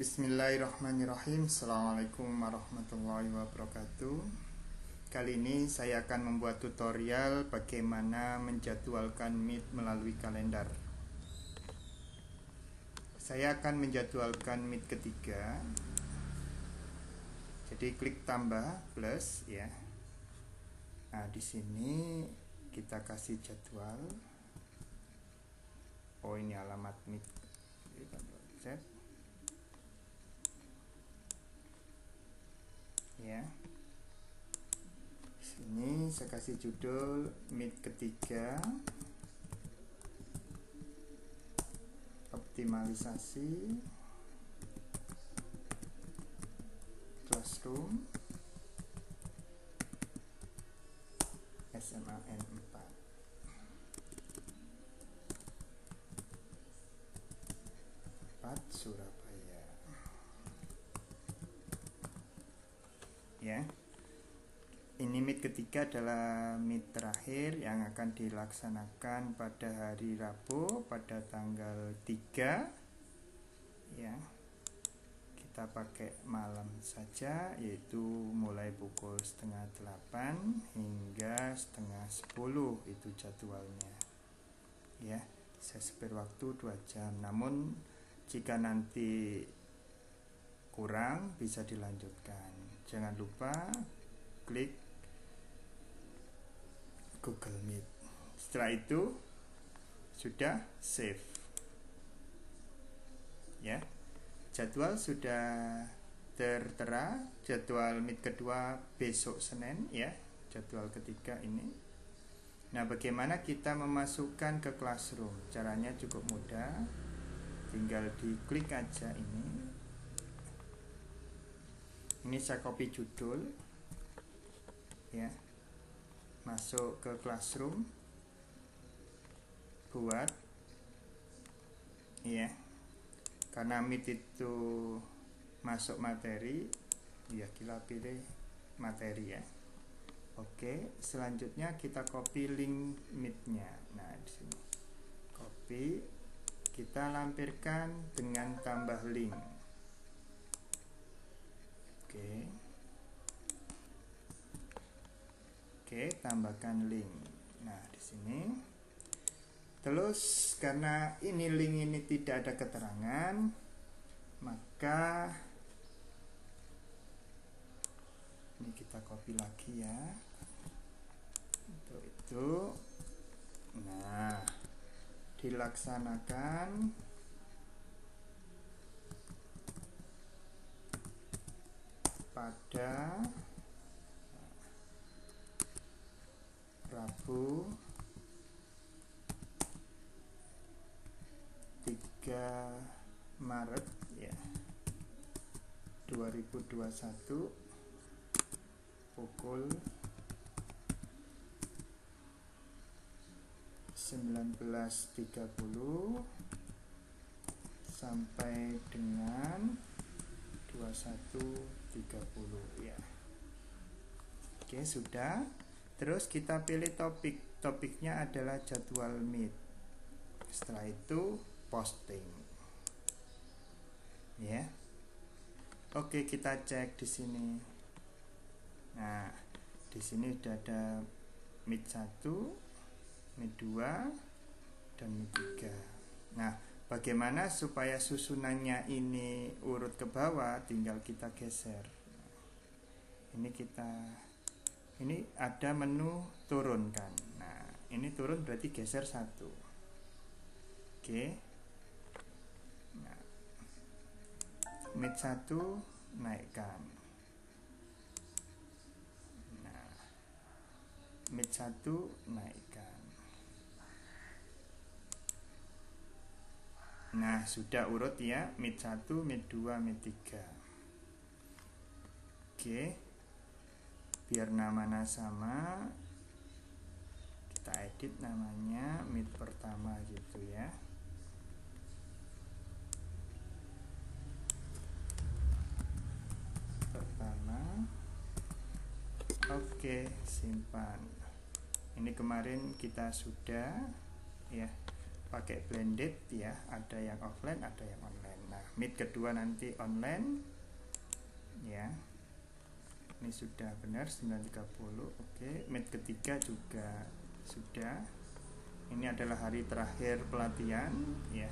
Bismillahirrahmanirrahim. Assalamualaikum warahmatullahi wabarakatuh. Kali ini saya akan membuat tutorial bagaimana menjadwalkan Meet melalui kalender Saya akan menjadwalkan Meet ketiga. Jadi klik tambah plus ya. Nah di sini kita kasih jadwal. Oh ini alamat Meet. Set ya. Sini saya kasih judul mid ketiga. Optimalisasi. Classroom. SMAN 4 4 Surabaya ya ini meet ketiga adalah meet terakhir yang akan dilaksanakan pada hari Rabu pada tanggal 3 ya kita pakai malam saja yaitu mulai pukul setengah 8 hingga setengah 10 itu jadwalnya. Ya saya spare waktu 2 jam. Namun jika nanti kurang bisa dilanjutkan. Jangan lupa klik Google Meet setelah itu sudah save. Ya. Jadwal sudah tertera. Jadwal meet kedua besok Senin ya. Jadwal ketiga ini. Nah bagaimana kita memasukkan ke classroom? Caranya cukup mudah. Tinggal diklik aja ini. Ini saya copy judul. Ya. Masuk ke classroom buat ya karena meet itu masuk materi ya kita pilih materi ya. Oke selanjutnya kita copy link meetnya nah di sini. Copy kita lampirkan dengan tambah link. Oke. Oke tambahkan link. Nah di sini terus karena ini link ini tidak ada keterangan maka ini kita copy lagi ya. Untuk itu nah dilaksanakan. Pada Rabu 3 Maret ya. 2021 pukul 19.30 sampai dengan 21 30 ya. Oke sudah. Terus kita pilih topik. Topiknya adalah jadwal meet. Setelah itu posting ya oke kita cek di sini nah di sini sudah ada meet 1 meet 2 dan meet 3 nah Bagaimana supaya susunannya ini urut ke bawah tinggal kita geser. Ini kita ini ada menu turunkan. Nah, ini turun berarti geser satu. Oke. Nah, mid satu naikkan. Nah, mid satu naikkan. Nah, sudah urut ya, mid 1, mid 2, mid 3. Oke. Biar namanya sama, kita edit namanya mid pertama gitu ya. Pertama. Oke, simpan. Ini kemarin kita sudah ya pakai blended ya. Ada yang offline ada yang online. Nah meet kedua nanti online ya. Ini sudah benar 9.30 oke meet ketiga juga sudah. Ini adalah hari terakhir pelatihan ya.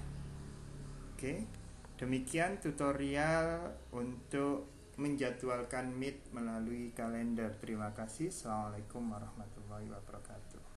Oke demikian tutorial untuk menjadwalkan meet melalui kalender. Terima kasih. Assalamualaikum warahmatullahi wabarakatuh